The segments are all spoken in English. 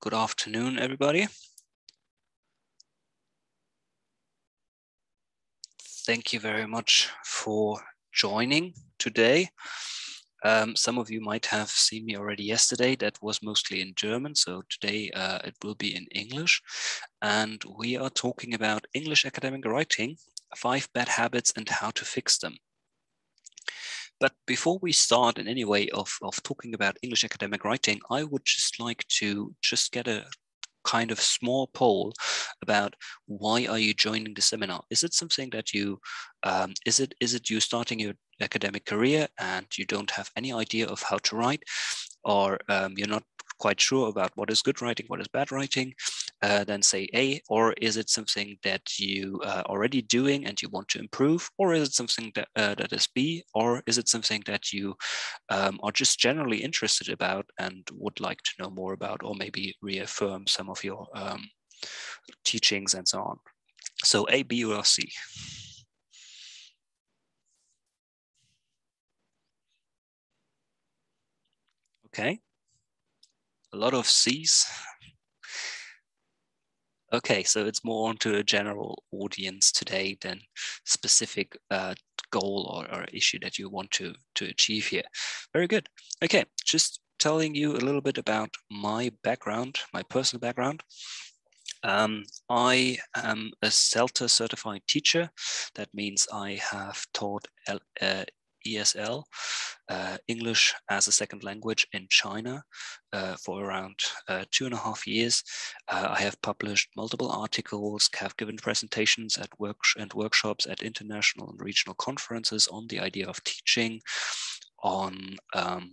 Good afternoon, everybody. Thank you very much for joining today. Um, some of you might have seen me already yesterday. That was mostly in German. So today uh, it will be in English. And we are talking about English academic writing, five bad habits and how to fix them. But before we start in any way of, of talking about English academic writing, I would just like to just get a kind of small poll about why are you joining the seminar? Is it something that you, um, is it is it you starting your academic career and you don't have any idea of how to write, or um, you're not quite sure about what is good writing, what is bad writing, uh, then say A, or is it something that you are uh, already doing and you want to improve, or is it something that, uh, that is B, or is it something that you um, are just generally interested about and would like to know more about, or maybe reaffirm some of your um, teachings and so on. So A, B, or C. Okay a lot of C's. Okay, so it's more onto a general audience today than specific uh, goal or, or issue that you want to, to achieve here. Very good. Okay, just telling you a little bit about my background, my personal background. Um, I am a CELTA certified teacher. That means I have taught L, uh, ESL, uh, English as a second language in China uh, for around uh, two and a half years. Uh, I have published multiple articles, have given presentations at work and workshops at international and regional conferences on the idea of teaching, on um,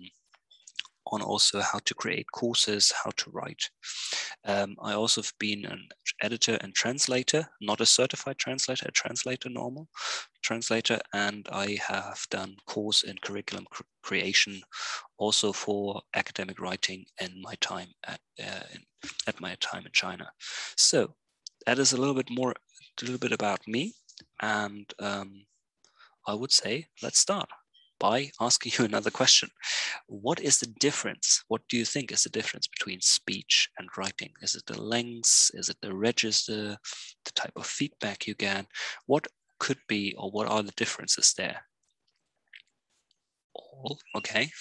on also how to create courses, how to write. Um, I also have been an editor and translator, not a certified translator, a translator normal translator, and I have done course in curriculum cr creation also for academic writing in my time at, uh, in, at my time in China. So that is a little bit more, a little bit about me. And um, I would say, let's start by asking you another question. What is the difference? What do you think is the difference between speech and writing? Is it the length? Is it the register? The type of feedback you get? What could be or what are the differences there? All, okay.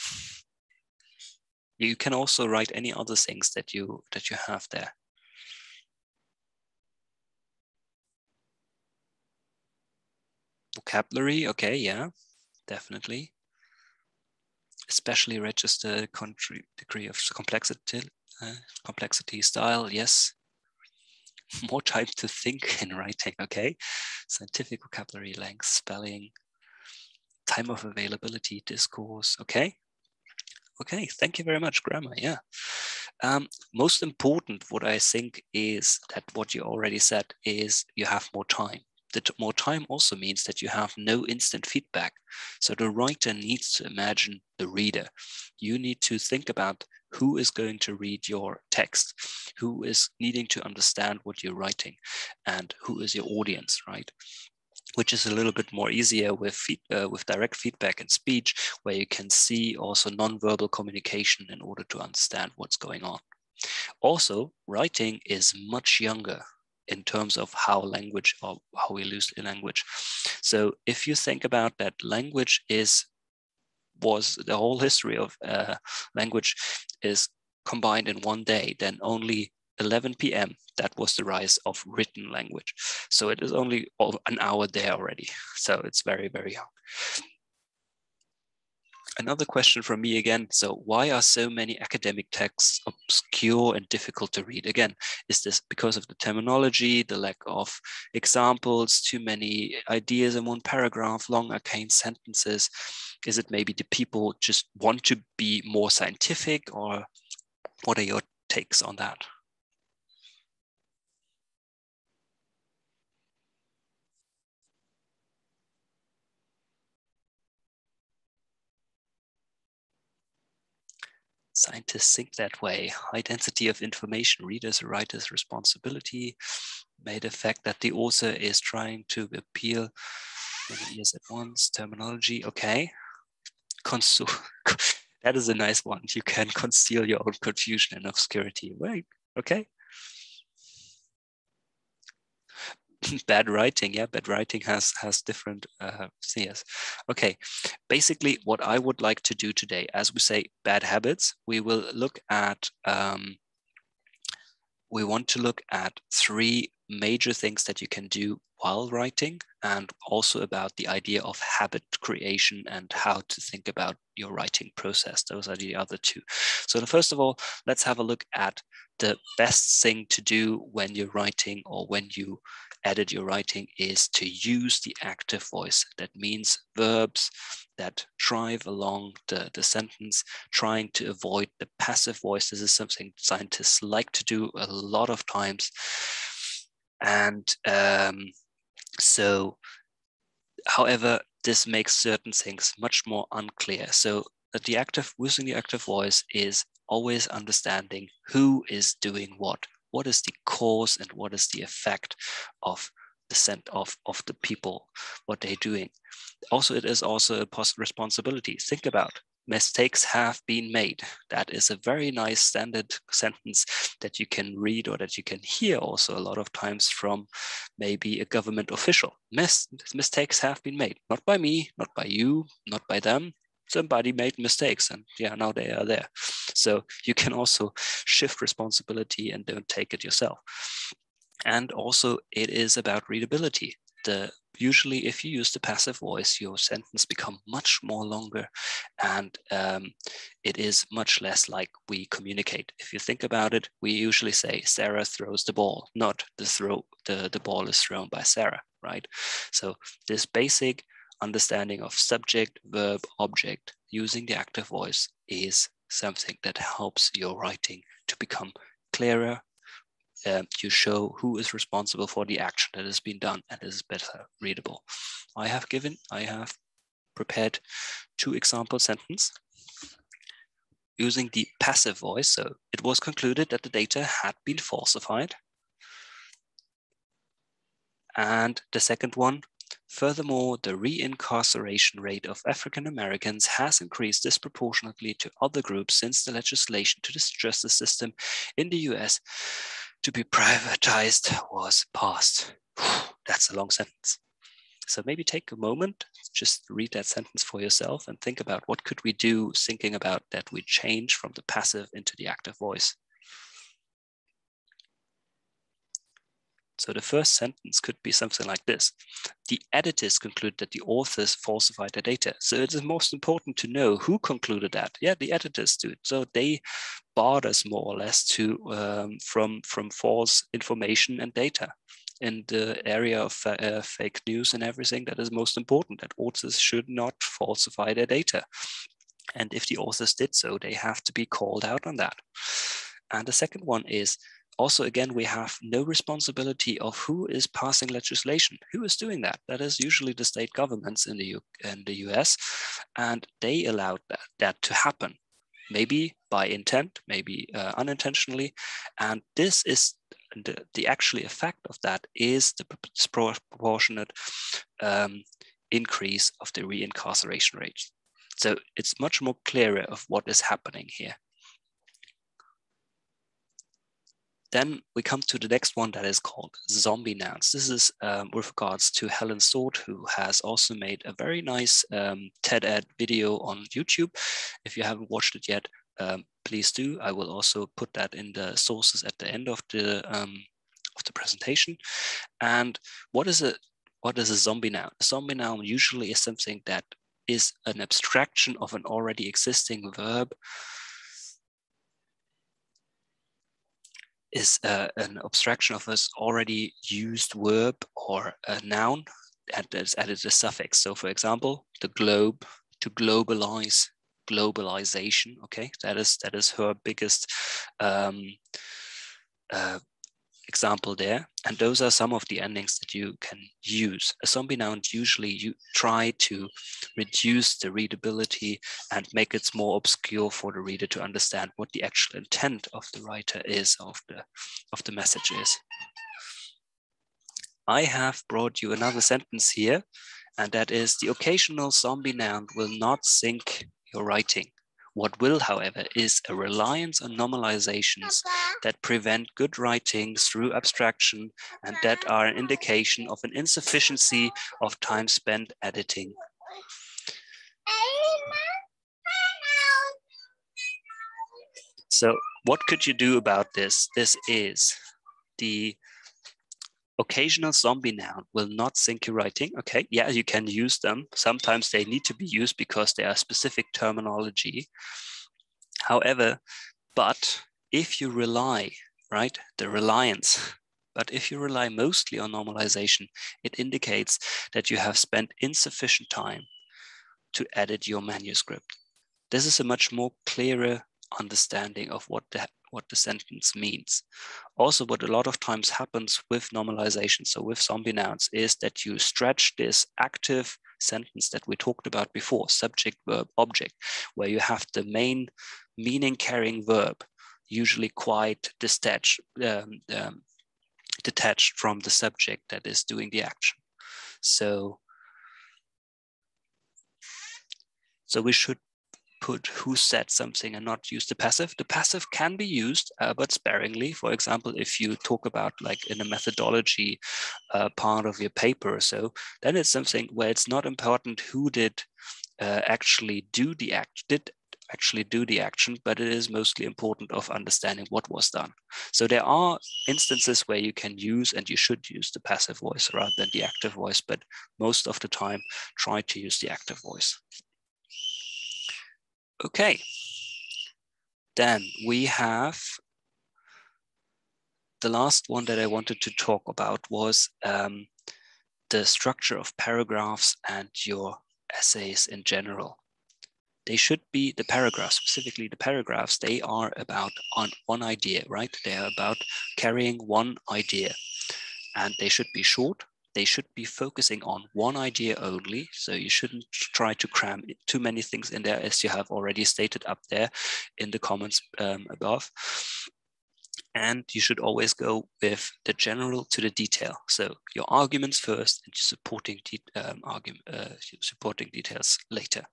You can also write any other things that you that you have there. Vocabulary, okay, yeah definitely. Especially register country degree of complexity, uh, complexity style, yes. More time to think in writing, okay. Scientific vocabulary, length, spelling, time of availability, discourse, okay. Okay, thank you very much, grammar, yeah. Um, most important, what I think is that what you already said is you have more time the more time also means that you have no instant feedback. So the writer needs to imagine the reader. You need to think about who is going to read your text, who is needing to understand what you're writing, and who is your audience, right? Which is a little bit more easier with feed, uh, with direct feedback and speech, where you can see also nonverbal communication in order to understand what's going on. Also, writing is much younger in terms of how language or how we use language. So if you think about that language is was the whole history of uh, language is combined in one day, then only 11 p.m. that was the rise of written language. So it is only an hour there already. So it's very, very young another question from me again. So why are so many academic texts obscure and difficult to read? Again, is this because of the terminology, the lack of examples, too many ideas in one paragraph, long arcane sentences? Is it maybe the people just want to be more scientific or what are your takes on that? Scientists think that way. High density of information, readers, writers' responsibility may the fact that the author is trying to appeal many at once, terminology, okay. Consu that is a nice one. You can conceal your own confusion and obscurity. Right, Okay. bad writing yeah bad writing has has different uh yes okay basically what i would like to do today as we say bad habits we will look at um we want to look at three major things that you can do while writing and also about the idea of habit creation and how to think about your writing process. Those are the other two. So first of all, let's have a look at the best thing to do when you're writing or when you edit your writing is to use the active voice. That means verbs that drive along the, the sentence, trying to avoid the passive voice. This is something scientists like to do a lot of times. And um, so, however, this makes certain things much more unclear. So the active using the active voice is always understanding who is doing what what is the cause and what is the effect of the scent of, of the people, what they're doing. Also, it is also a responsibility. Think about mistakes have been made. That is a very nice standard sentence that you can read or that you can hear also a lot of times from maybe a government official. Mis mistakes have been made, not by me, not by you, not by them, somebody made mistakes and yeah now they are there so you can also shift responsibility and don't take it yourself. And also it is about readability. The usually if you use the passive voice your sentence become much more longer and um, it is much less like we communicate. If you think about it we usually say sarah throws the ball not the throw the, the ball is thrown by sarah right? So this basic understanding of subject, verb, object using the active voice is something that helps your writing to become clearer. Um, you show who is responsible for the action that has been done and is better readable. I have given, I have prepared two example sentences using the passive voice. So it was concluded that the data had been falsified. And the second one, Furthermore, the reincarceration rate of African Americans has increased disproportionately to other groups since the legislation to distress the system in the US to be privatized was passed. That's a long sentence. So maybe take a moment, just read that sentence for yourself and think about what could we do thinking about that we change from the passive into the active voice. So the first sentence could be something like this. The editors conclude that the authors falsified the data. So it is most important to know who concluded that. Yeah, the editors do. So they barred us more or less to um, from, from false information and data in the area of uh, fake news and everything that is most important that authors should not falsify their data. And if the authors did so, they have to be called out on that. And the second one is also, again, we have no responsibility of who is passing legislation. Who is doing that? That is usually the state governments in the, U in the US, and they allowed that, that to happen, maybe by intent, maybe uh, unintentionally. And this is the, the actually effect of that is the disproportionate um, increase of the reincarceration rate. So it's much more clearer of what is happening here. Then we come to the next one that is called zombie nouns. This is um, with regards to Helen Sword, who has also made a very nice um, TED Ed video on YouTube. If you haven't watched it yet, um, please do. I will also put that in the sources at the end of the um, of the presentation. And what is a what is a zombie noun? A zombie noun usually is something that is an abstraction of an already existing verb is uh, an abstraction of this already used verb or a noun that is added a suffix. So for example, the globe, to globalize, globalization, okay? That is, that is her biggest um, uh, example there. And those are some of the endings that you can use. A zombie noun usually you try to reduce the readability and make it more obscure for the reader to understand what the actual intent of the writer is of the, of the message is. I have brought you another sentence here, and that is the occasional zombie noun will not sink your writing. What will, however, is a reliance on nominalizations that prevent good writing through abstraction and that are an indication of an insufficiency of time spent editing. So what could you do about this? This is the occasional zombie noun will not sink your writing. Okay, yeah, you can use them. Sometimes they need to be used because they are specific terminology. However, but if you rely, right, the reliance, but if you rely mostly on nominalization, it indicates that you have spent insufficient time to edit your manuscript. This is a much more clearer understanding of what the what the sentence means. Also, what a lot of times happens with nominalization, so with zombie nouns, is that you stretch this active sentence that we talked about before, subject, verb, object, where you have the main meaning carrying verb, usually quite detached, um, um, detached from the subject that is doing the action. So, so we should put who said something and not use the passive. The passive can be used, uh, but sparingly. For example, if you talk about like in a methodology uh, part of your paper or so, then it's something where it's not important who did uh, actually do the act, did actually do the action, but it is mostly important of understanding what was done. So there are instances where you can use and you should use the passive voice rather than the active voice, but most of the time try to use the active voice. Okay, then we have the last one that I wanted to talk about was um, the structure of paragraphs and your essays in general. They should be the paragraphs, specifically the paragraphs, they are about on one idea, right? They are about carrying one idea and they should be short, they should be focusing on one idea only. So you shouldn't try to cram too many things in there as you have already stated up there in the comments um, above. And you should always go with the general to the detail. So your arguments first and supporting, de um, argument, uh, supporting details later.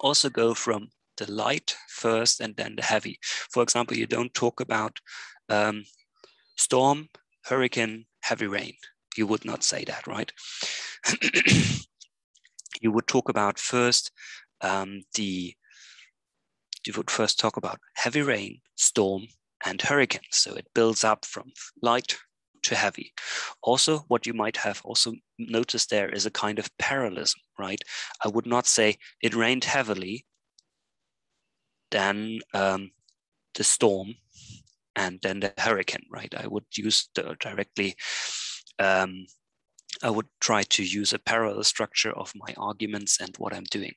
Also go from the light first and then the heavy. For example, you don't talk about um, storm, hurricane, heavy rain you would not say that, right? you would talk about first um, the, you would first talk about heavy rain, storm, and hurricane. So it builds up from light to heavy. Also, what you might have also noticed there is a kind of parallelism, right? I would not say it rained heavily, then um, the storm, and then the hurricane, right? I would use the directly um, I would try to use a parallel structure of my arguments and what I'm doing.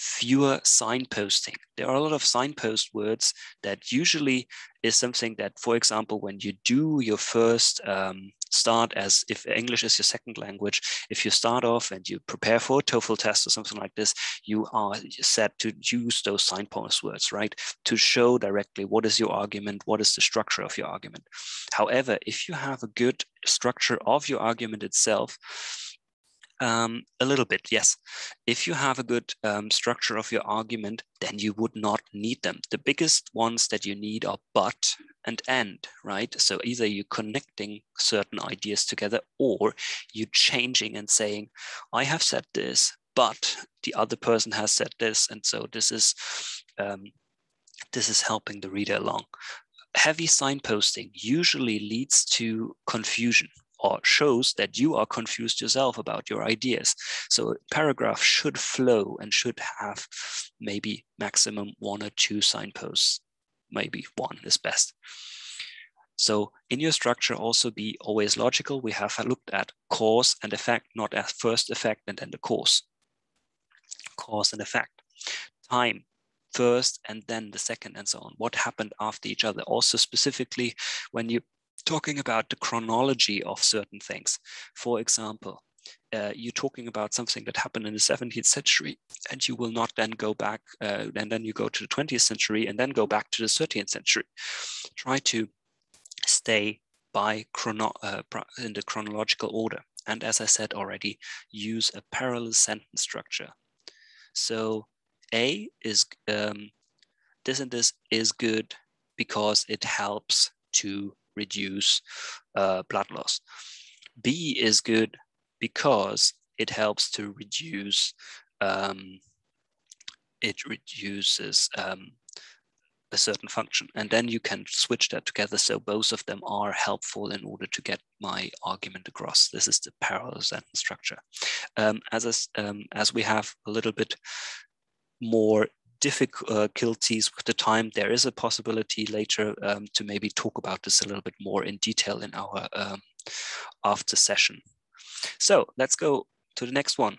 Fewer signposting. There are a lot of signpost words that usually is something that, for example, when you do your first um, start as if English is your second language, if you start off and you prepare for a TOEFL test or something like this, you are set to use those signpost words, right? To show directly what is your argument, what is the structure of your argument. However, if you have a good structure of your argument itself, um, a little bit, yes. If you have a good um, structure of your argument, then you would not need them. The biggest ones that you need are but and and, right? So either you're connecting certain ideas together or you're changing and saying, I have said this, but the other person has said this. And so this is, um, this is helping the reader along. Heavy signposting usually leads to confusion, or shows that you are confused yourself about your ideas. So paragraph should flow and should have maybe maximum one or two signposts, maybe one is best. So in your structure also be always logical. We have looked at cause and effect, not as first effect and then the cause. Cause and effect. Time, first and then the second and so on. What happened after each other? Also specifically when you talking about the chronology of certain things. For example, uh, you're talking about something that happened in the 17th century, and you will not then go back, uh, and then you go to the 20th century, and then go back to the 13th century. Try to stay by chrono uh, in the chronological order. And as I said already, use a parallel sentence structure. So A is um, this and this is good because it helps to reduce uh, blood loss. B is good because it helps to reduce um, it reduces um, a certain function. And then you can switch that together. So both of them are helpful in order to get my argument across. This is the parallel sentence structure. Um, as, a, um, as we have a little bit more difficulties with the time, there is a possibility later um, to maybe talk about this a little bit more in detail in our um, after session. So let's go to the next one.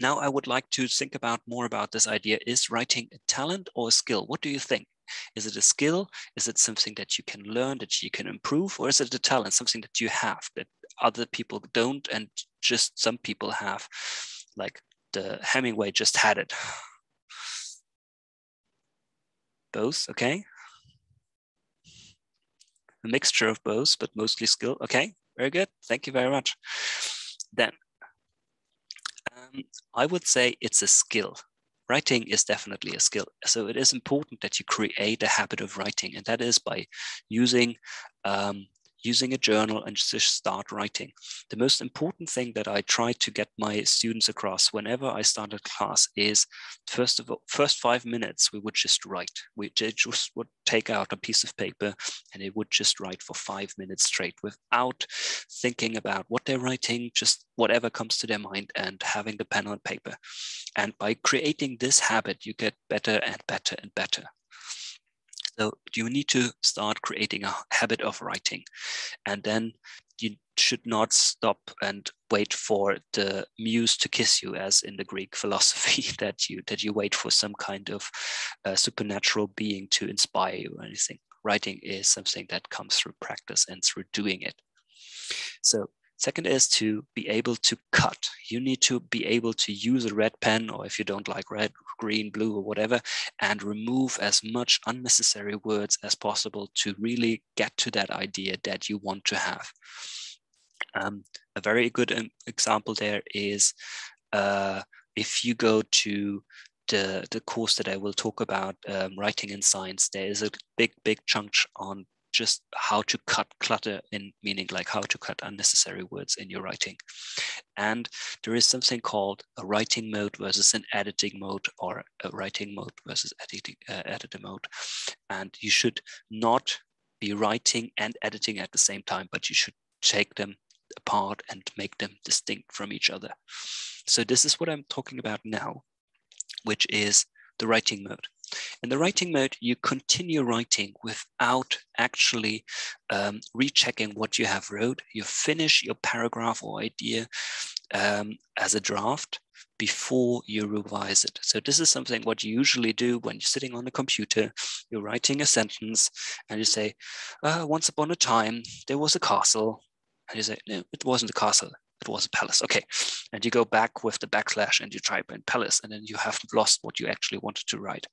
Now I would like to think about more about this idea. Is writing a talent or a skill? What do you think? Is it a skill? Is it something that you can learn, that you can improve? Or is it a talent, something that you have that other people don't and just some people have? Like the Hemingway just had it. Both, okay? A mixture of both, but mostly skill. Okay, very good. Thank you very much. Then um, I would say it's a skill. Writing is definitely a skill. So it is important that you create a habit of writing, and that is by using um, using a journal and just start writing. The most important thing that I try to get my students across whenever I start a class is first of all, first five minutes, we would just write. We just would take out a piece of paper and it would just write for five minutes straight without thinking about what they're writing, just whatever comes to their mind and having the pen on paper. And by creating this habit, you get better and better and better. So you need to start creating a habit of writing. And then you should not stop and wait for the muse to kiss you, as in the Greek philosophy, that you that you wait for some kind of uh, supernatural being to inspire you or anything. Writing is something that comes through practice and through doing it. So Second is to be able to cut. You need to be able to use a red pen, or if you don't like red, green, blue, or whatever, and remove as much unnecessary words as possible to really get to that idea that you want to have. Um, a very good example there is uh, if you go to the, the course that I will talk about, um, writing in science, there is a big, big chunk on just how to cut clutter in meaning like how to cut unnecessary words in your writing. And there is something called a writing mode versus an editing mode or a writing mode versus editing uh, editor mode. And you should not be writing and editing at the same time, but you should take them apart and make them distinct from each other. So this is what I'm talking about now, which is the writing mode. In the writing mode, you continue writing without actually um, rechecking what you have wrote. You finish your paragraph or idea um, as a draft before you revise it. So this is something what you usually do when you're sitting on a computer, you're writing a sentence and you say, uh, once upon a time, there was a castle. And you say, no, it wasn't a castle it was a palace. Okay. And you go back with the backslash and you type in palace, and then you have lost what you actually wanted to write.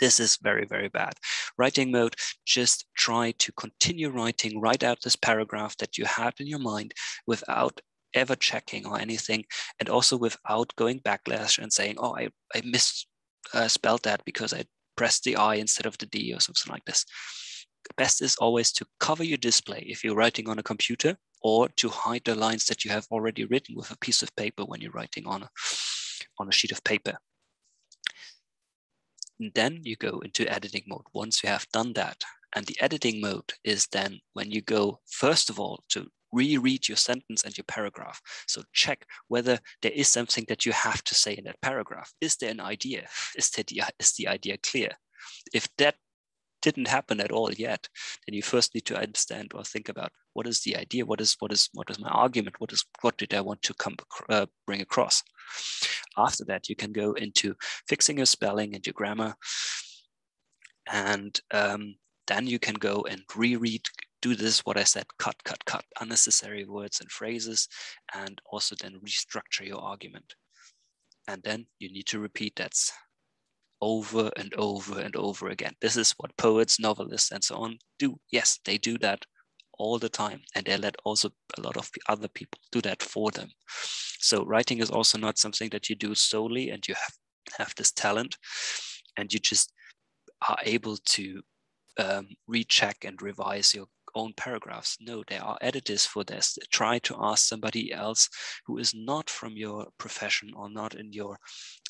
This is very, very bad. Writing mode, just try to continue writing, write out this paragraph that you had in your mind without ever checking or anything, and also without going backlash and saying, oh, I, I misspelled uh, that because I pressed the I instead of the D or something like this. Best is always to cover your display if you're writing on a computer or to hide the lines that you have already written with a piece of paper when you're writing on a, on a sheet of paper. And then you go into editing mode once you have done that. And the editing mode is then when you go, first of all, to reread your sentence and your paragraph. So check whether there is something that you have to say in that paragraph. Is there an idea? Is, the, is the idea clear? If that didn't happen at all yet, then you first need to understand or think about what is the idea, what is what is what is my argument, what is what did I want to come uh, bring across. After that, you can go into fixing your spelling and your grammar, and um, then you can go and reread. Do this, what I said, cut, cut, cut, unnecessary words and phrases, and also then restructure your argument. And then you need to repeat that over and over and over again. This is what poets, novelists, and so on do. Yes, they do that all the time, and they let also a lot of other people do that for them. So writing is also not something that you do solely and you have have this talent and you just are able to um, recheck and revise your own paragraphs. No, there are editors for this. Try to ask somebody else who is not from your profession or not in your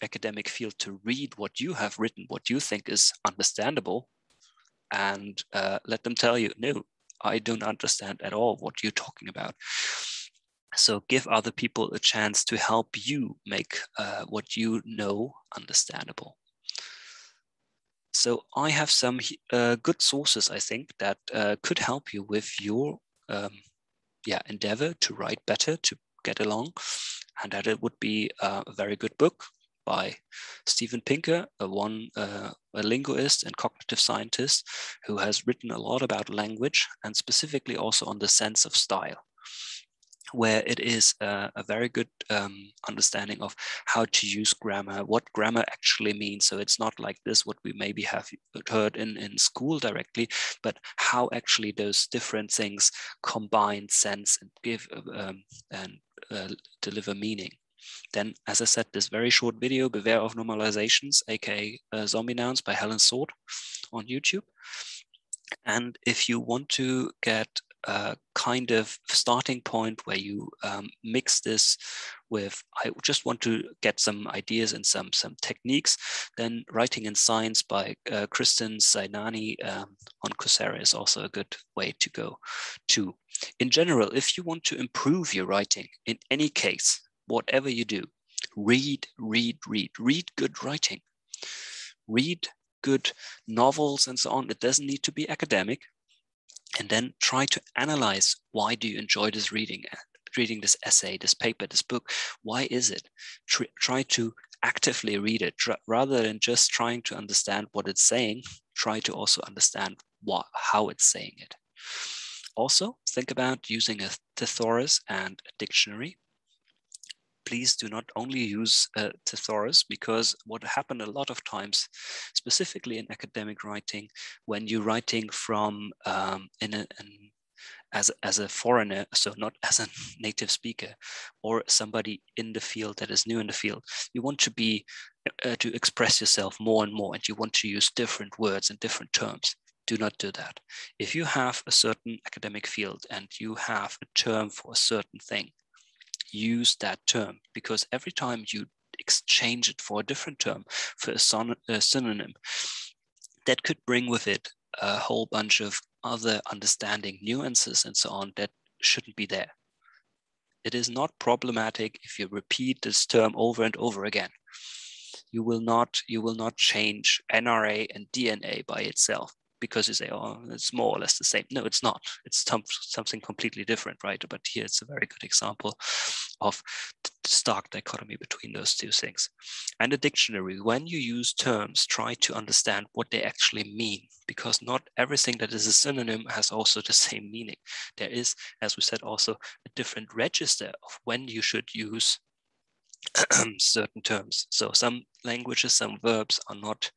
academic field to read what you have written, what you think is understandable, and uh, let them tell you, no, I don't understand at all what you're talking about. So give other people a chance to help you make uh, what you know understandable. So I have some uh, good sources, I think, that uh, could help you with your um, yeah endeavor to write better, to get along, and that it would be uh, a very good book by Steven Pinker, a one uh, a linguist and cognitive scientist who has written a lot about language and specifically also on the sense of style where it is a, a very good um, understanding of how to use grammar, what grammar actually means. So it's not like this, what we maybe have heard in, in school directly, but how actually those different things combine sense and give um, and uh, deliver meaning. Then, as I said, this very short video, Beware of Nominalizations, aka uh, Zombie Nouns by Helen Sword on YouTube. And if you want to get a kind of starting point where you um, mix this with i just want to get some ideas and some some techniques then writing in science by uh, Kristin Sainani um, on coursera is also a good way to go to in general if you want to improve your writing in any case whatever you do read read read read good writing. Read good novels and so on. It doesn't need to be academic and then try to analyze why do you enjoy this reading uh, reading this essay this paper this book? Why is it? Try, try to actively read it. Rather than just trying to understand what it's saying try to also understand what how it's saying it. Also think about using a thesaurus and a dictionary please do not only use uh, thesaurus because what happened a lot of times, specifically in academic writing, when you're writing from um, in a, an, as, as a foreigner, so not as a native speaker or somebody in the field that is new in the field, you want to be uh, to express yourself more and more, and you want to use different words and different terms do not do that. If you have a certain academic field and you have a term for a certain thing, use that term because every time you exchange it for a different term, for a, son- a synonym, that could bring with it a whole bunch of other understanding nuances and so on that shouldn't be there. It is not problematic if you repeat this term over and over again. You will not you will not change RNA and DNA by itself because you say, oh, it's more or less the same. No, it's not. It's something completely different, right? But here it's a very good example of stark dichotomy between those two things. And a dictionary, when you use terms, try to understand what they actually mean, because not everything that is a synonym has also the same meaning. There is, as we said, also a different register of when you should use certain terms. So some languages, some verbs are not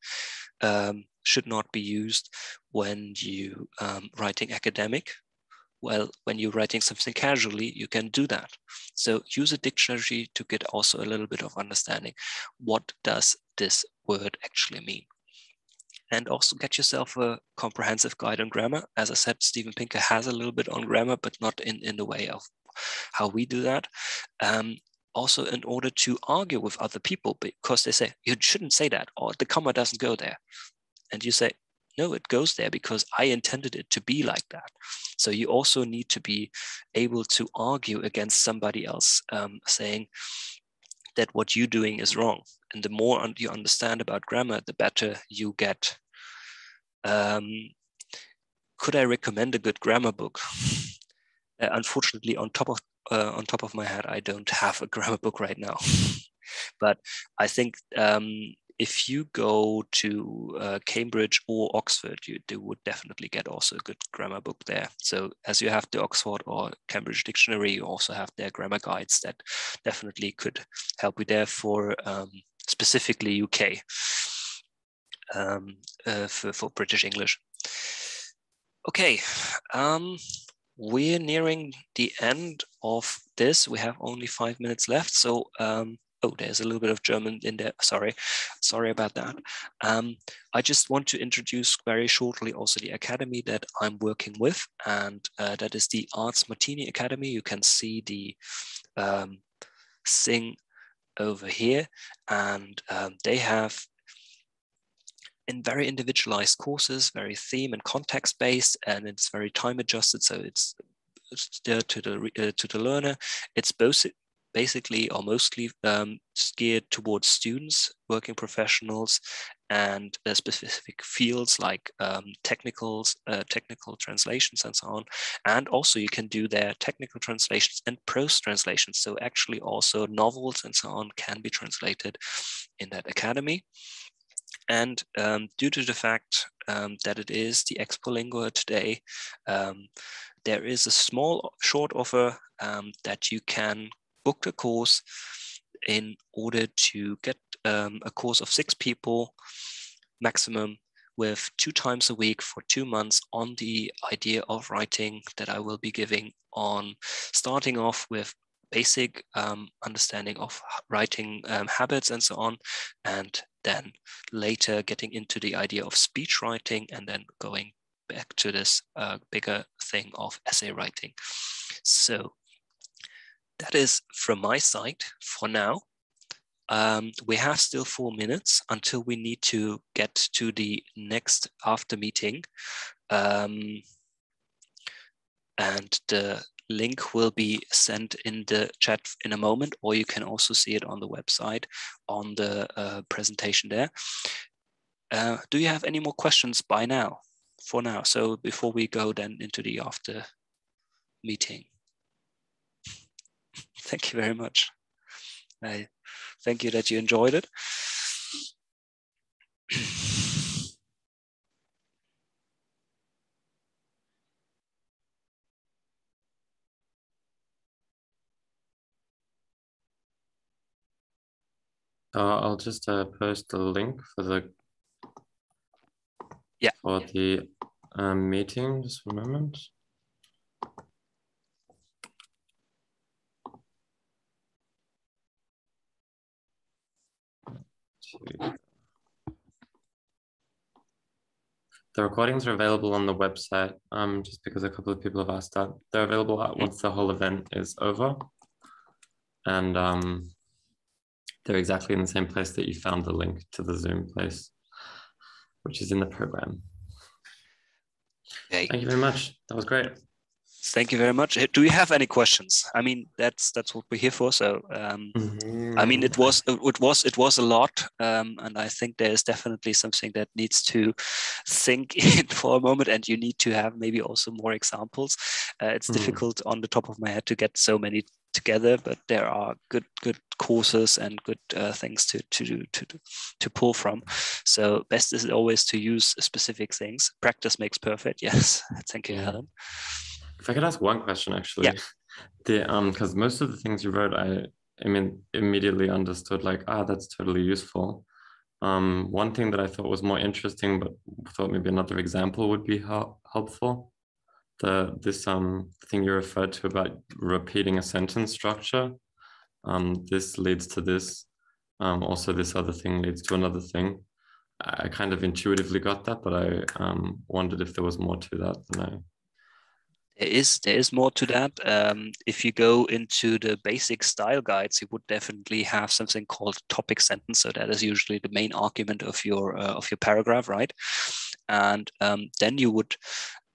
um, should not be used when you um, writing academic. Well, when you're writing something casually, you can do that. So use a dictionary to get also a little bit of understanding. What does this word actually mean? and also get yourself a comprehensive guide on grammar. As I said, Steven Pinker has a little bit on grammar, but not in, in the way of how we do that. Um, also in order to argue with other people because they say, you shouldn't say that, or the comma doesn't go there and you say no it goes there because i intended it to be like that. So you also need to be able to argue against somebody else um, saying that what you're doing is wrong. And the more you understand about grammar the better you get. Um, could i recommend a good grammar book? Uh, unfortunately on top of uh, on top of my head i don't have a grammar book right now. But i think um, if you go to uh, Cambridge or Oxford, you, would definitely get also a good grammar book there. So as you have the Oxford or Cambridge dictionary, you also have their grammar guides that definitely could help you there for um, specifically UK um, uh, for, for British English. Okay, um, we're nearing the end of this. We have only five minutes left. So um, oh, there's a little bit of German in there. Sorry, sorry about that. Um, I just want to introduce very shortly also the academy that I'm working with, and uh, that is the Arts Martini Academy. You can see the um, thing over here, and um, they have in very individualized courses, very theme and context based, and it's very time adjusted. So it's there to the uh, to the learner. It's both basically or mostly um, geared towards students, working professionals, and uh, specific fields like um, technicals, uh, technical translations, and so on. And also, you can do their technical translations and prose translations. So actually, also novels and so on can be translated in that academy. And um, due to the fact um, that it is the EXPOLINGUA today, um, there is a small short offer um, that you can book a course in order to get um, a course of six people maximum with two times a week for two months on the idea of writing that I will be giving on starting off with basic um, understanding of writing um, habits and so on, and then later getting into the idea of speech writing and then going back to this uh, bigger thing of essay writing. So that is from my side for now. Um, we have still four minutes until we need to get to the next after meeting. Um, and the link will be sent in the chat in a moment, or you can also see it on the website on the uh, presentation there. Uh, do you have any more questions by now? For now, so before we go then into the after meeting. Thank you very much. I thank you that you enjoyed it. Uh, I'll just uh, post the link for the yeah for the um, meeting. Just a moment. The recordings are available on the website, um, just because a couple of people have asked that. They're available once the whole event is over. And um, they're exactly in the same place that you found the link to the Zoom place, which is in the program. Thank you very much. That was great. Thank you very much. Do you have any questions? I mean, that's that's what we're here for. So, um, mm-hmm. I mean, it was it was it was a lot, um, and I think there is definitely something that needs to sink in for a moment, and you need to have maybe also more examples. Uh, it's mm-hmm. difficult on the top of my head to get so many together, but there are good good courses and good uh, things to to to to pull from. So best is always to use specific things. Practice makes perfect. Yes, thank you, Helen. If I could ask one question, actually, yeah. the um, because most of the things you wrote, I I mean, immediately understood like, ah, that's totally useful. Um, one thing that I thought was more interesting, but thought maybe another example would be help, helpful. The this um thing you referred to about repeating a sentence structure. Um, this leads to this. Um, also, this other thing leads to another thing. I kind of intuitively got that, but I um, wondered if there was more to that than I there is there is more to that. Um, if you go into the basic style guides, you would definitely have something called topic sentence. So that is usually the main argument of your uh, of your paragraph, right? And um, then you would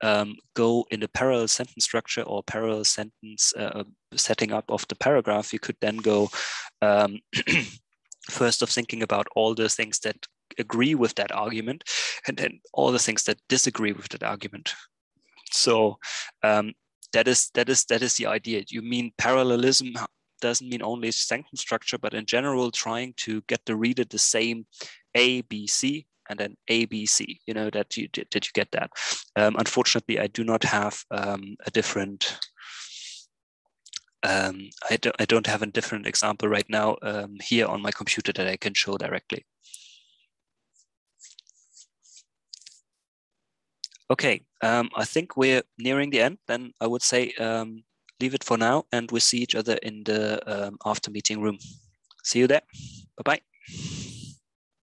um, go in the parallel sentence structure or parallel sentence uh, setting up of the paragraph. You could then go um, first of thinking about all the things that agree with that argument, and then all the things that disagree with that argument. So um, that is that is that is the idea. You mean parallelism doesn't mean only sentence structure, but in general, trying to get the reader the same A, B, C, and then A, B, C. You know that you did you get that? Um, unfortunately, I do not have um, a different. Um, I don't I don't have a different example right now um, here on my computer that I can show directly. Okay, um, I think we're nearing the end. Then I would say um, leave it for now, and we see each other in the um, after meeting room. See you there. Bye bye.